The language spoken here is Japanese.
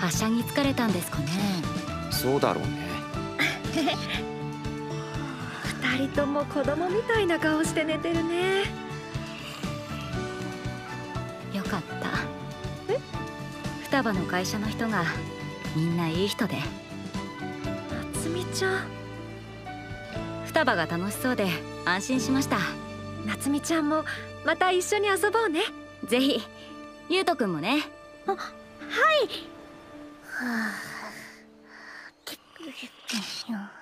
はしゃぎ疲れたんですかね。そうだろうね。二人とも子供みたいな顔して寝てるね。よかった。双葉の会社の人がみんないい人で。夏美ちゃん。双葉が楽しそうで安心しました。夏美ちゃんもまた一緒に遊ぼうね。ぜひゆうとくんもね。はあ